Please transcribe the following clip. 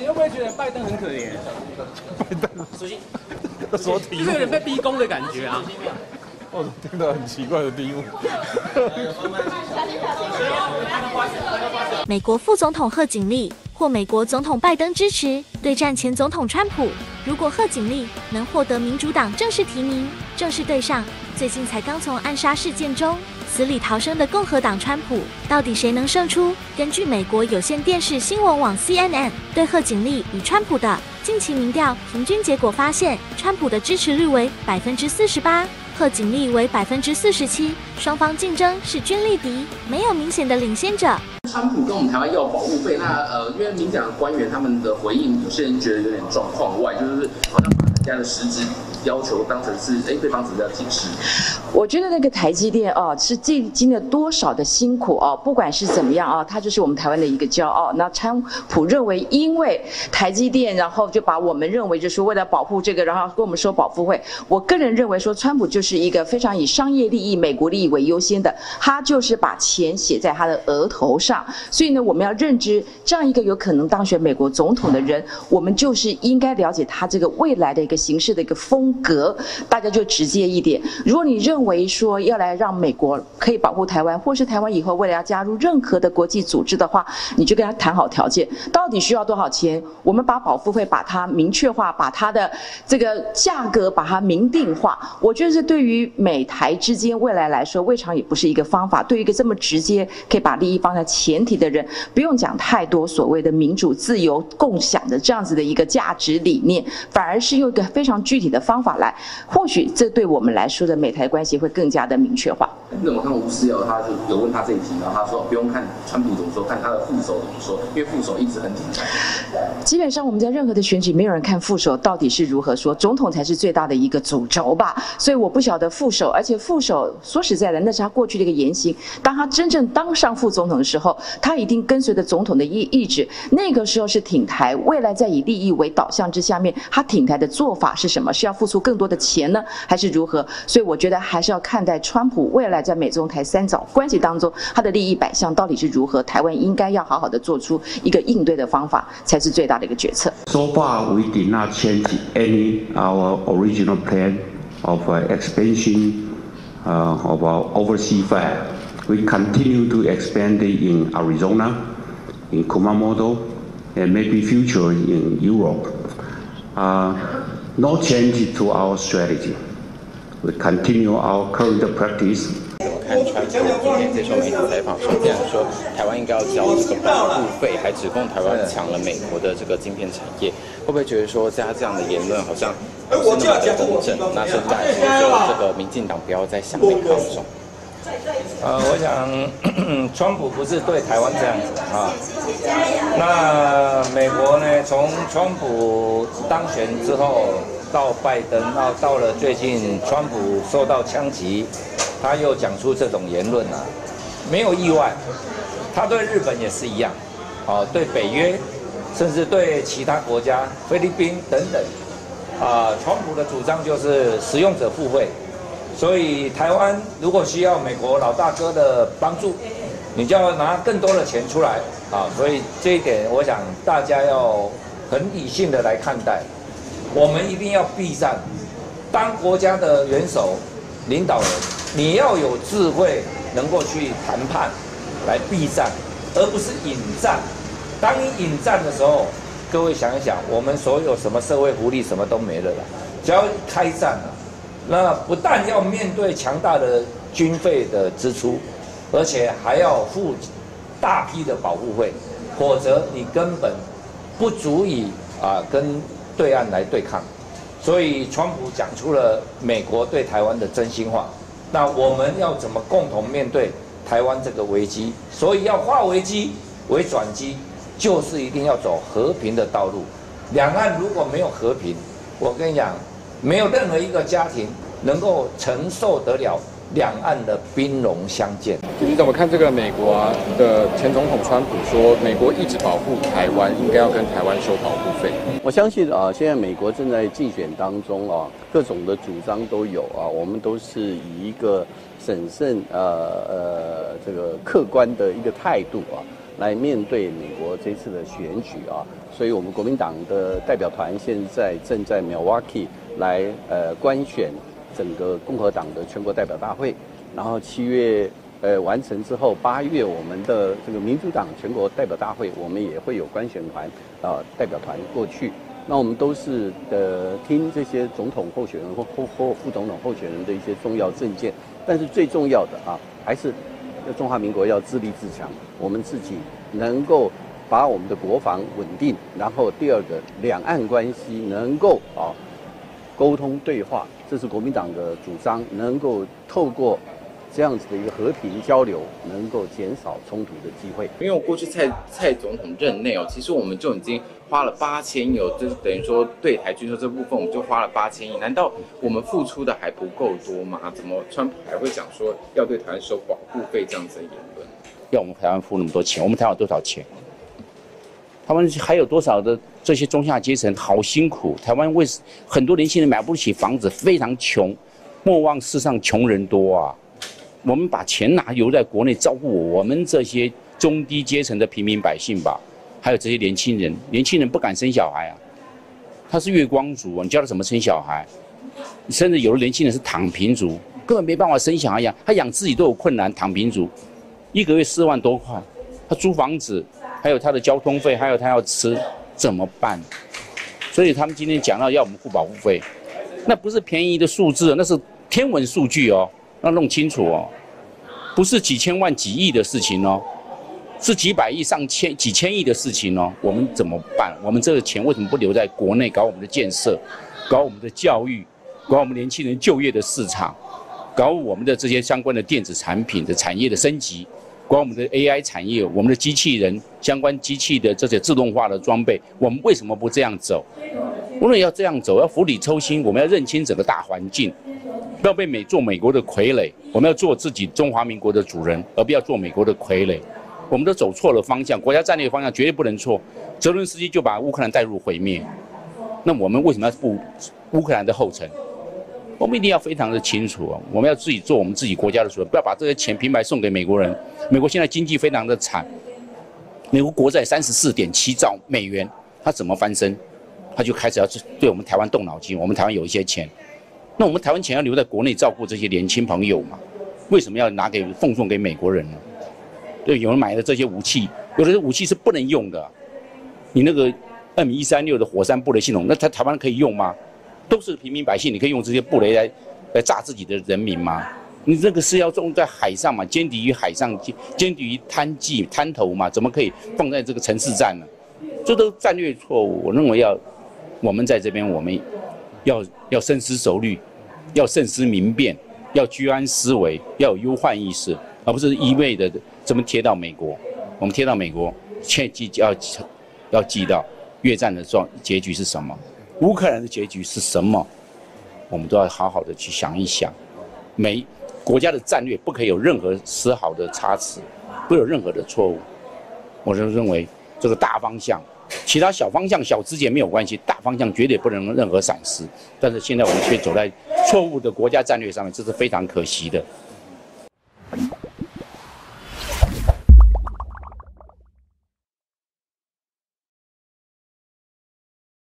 觉得会不会觉得拜登很可怜？拜登，苏信，说题就是有点被逼宫的感觉啊。我听到很奇怪的题目。美国副总统贺锦丽获美国总统拜登支持，对战前总统川普。如果贺锦丽能获得民主党正式提名，正式对上最近才刚从暗杀事件中死里逃生的共和党川普，到底谁能胜出？根据美国有线电视新闻网 CNN 对贺锦丽与川普的近期民调平均结果发现，川普的支持率为百分之四十八。贺锦丽为百分之四十七，双方竞争是均力敌，没有明显的领先者。川普跟我们台湾要保护费，那呃，因为民讲官员他们的回应，有些人觉得有点状况外，就是好像把人家的实质要求当成是哎对方只是要解释。我觉得那个台积电哦，是历经了多少的辛苦哦，不管是怎么样啊，它就是我们台湾的一个骄傲。那川普认为，因为台积电，然后就把我们认为就是为了保护这个，然后跟我们说保护会。我个人认为说，川普就是一个非常以商业利益、美国利益为优先的，他就是把钱写在他的额头上。所以呢，我们要认知这样一个有可能当选美国总统的人，我们就是应该了解他这个未来的一个形势的一个风格。大家就直接一点，如果你认为说要来让美国可以保护台湾，或是台湾以后未来要加入任何的国际组织的话，你就跟他谈好条件，到底需要多少钱？我们把保护费把它明确化，把它的这个价格把它明定化。我觉得这对于美台之间未来来说，未尝也不是一个方法。对于一个这么直接可以把利益放在前提的人，不用讲太多所谓的民主、自由、共享的这样子的一个价值理念，反而是用一个非常具体的方法来，或许这对我们来说的美台关系会更加的明确化。你怎么看吴思瑶？他就有问他这一题，然后他说不用看川普怎么说，看他的副手怎么说，因为副手一直很紧张。基本上我们在任何的选举，没有人看副手到底是如何说，总统才是最大的一个主轴吧。所以我不晓得副手，而且副手说实在的，那是他过去的一个言行。当他真正当上副总统的时候，他一定跟随着总统的意意志。那个时候是挺台，未来在以利益为导向之下面，他挺台的做法是什么？是要出更多的钱呢，还是如何？所以我觉得还是要看待川普未来在美中台三角关系当中，他的利益摆向到底是如何。台湾应该要好好的做出一个应对的方法，才是最大的一个决策。So far, we did not change any our original plan of expansion uh, of our overseas fab. We continue to expand it in Arizona, in Kumamoto, and maybe future in Europe. Uh, no change to our strategy. We continue our current practice 怎么看川普今天接受媒体采访时，竟然说台湾应该要交这个保护费，还指控台湾抢了美国的这个晶片产业，会不会觉得说加这样的言论好像不是那么的公正？那现在就这个民进党不要再想内抗中。呃，我想川普不是对台湾这样子啊。那美国呢？从川普当选之后到拜登，到到了最近川普受到枪击，他又讲出这种言论啊，没有意外。他对日本也是一样，啊，对北约，甚至对其他国家，菲律宾等等，啊，川普的主张就是使用者付费。所以台湾如果需要美国老大哥的帮助，你就要拿更多的钱出来啊！所以这一点，我想大家要很理性的来看待。我们一定要避战，当国家的元首、领导人，你要有智慧，能够去谈判，来避战，而不是引战。当你引战的时候，各位想一想，我们所有什么社会福利什么都没了啦，只要开战了。那不但要面对强大的军费的支出，而且还要付大批的保护费，否则你根本不足以啊跟对岸来对抗。所以，川普讲出了美国对台湾的真心话。那我们要怎么共同面对台湾这个危机？所以要化危机为转机，就是一定要走和平的道路。两岸如果没有和平，我跟你讲。没有任何一个家庭能够承受得了两岸的兵戎相见。你怎么看这个美国啊的前总统川普说，美国一直保护台湾，应该要跟台湾收保护费？我相信啊，现在美国正在竞选当中啊，各种的主张都有啊，我们都是以一个审慎呃呃这个客观的一个态度啊。来面对美国这次的选举啊，所以我们国民党的代表团现在正在 Milwaukee 来呃官选整个共和党的全国代表大会，然后七月呃完成之后，八月我们的这个民主党全国代表大会，我们也会有官选团啊代表团过去。那我们都是呃听这些总统候选人或或或副总统候选人的一些重要政见，但是最重要的啊，还是中华民国要自立自强，我们自己能够把我们的国防稳定，然后第二个两岸关系能够啊沟通对话，这是国民党的主张，能够透过。这样子的一个和平交流，能够减少冲突的机会。因为我过去蔡蔡总统任内哦，其实我们就已经花了八千亿，就是等于说对台军售这部分，我们就花了八千亿。难道我们付出的还不够多吗？怎么川普还会讲说要对台湾收保护费这样子的言论？要我们台湾付那么多钱？我们台湾有多少钱？他们还有多少的这些中下阶层好辛苦？台湾为很多年轻人买不起房子，非常穷，莫忘世上穷人多啊。我们把钱拿留在国内照顾我们这些中低阶层的平民百姓吧，还有这些年轻人，年轻人不敢生小孩啊，他是月光族，你教他怎么生小孩？甚至有的年轻人是躺平族，根本没办法生小孩养，他养自己都有困难。躺平族，一个月四万多块，他租房子，还有他的交通费，还有他要吃，怎么办？所以他们今天讲到要我们付保护费，那不是便宜的数字，那是天文数据哦。要弄清楚哦，不是几千万、几亿的事情哦，是几百亿、上千、几千亿的事情哦。我们怎么办？我们这个钱为什么不留在国内搞我们的建设，搞我们的教育，搞我们年轻人就业的市场，搞我们的这些相关的电子产品的产业的升级，管我们的 AI 产业，我们的机器人相关机器的这些自动化的装备，我们为什么不这样走？无论要这样走，要釜底抽薪，我们要认清整个大环境。不要被美做美国的傀儡，我们要做自己中华民国的主人，而不要做美国的傀儡。我们都走错了方向，国家战略方向绝对不能错。泽伦斯基就把乌克兰带入毁灭，那我们为什么要步乌克兰的后尘？我们一定要非常的清楚！我们要自己做我们自己国家的主人，不要把这些钱平白送给美国人。美国现在经济非常的惨，美国国债三十四点七兆美元，他怎么翻身？他就开始要对我们台湾动脑筋。我们台湾有一些钱。那我们台湾钱要留在国内照顾这些年轻朋友嘛？为什么要拿给奉送给美国人呢？对，有人买的这些武器，有的武器是不能用的。你那个 M 一三六的火山布雷系统，那在台湾可以用吗？都是平民百姓，你可以用这些布雷来来炸自己的人民吗？你这个是要种在海上嘛？歼敌于海上，歼歼敌于滩际滩头嘛？怎么可以放在这个城市战呢？这都战略错误。我认为要我们在这边，我们。要要深思熟虑，要慎思明辨，要居安思危，要有忧患意识，而不是一味的这么贴到美国。我们贴到美国，切记要要记到越战的状结局是什么，乌克兰的结局是什么，我们都要好好的去想一想。每国家的战略不可以有任何丝毫的差池，不有任何的错误。我就认为这个大方向。其他小方向、小枝节没有关系，大方向绝对不能任何闪失。但是现在我们却走在错误的国家战略上面，这是非常可惜的。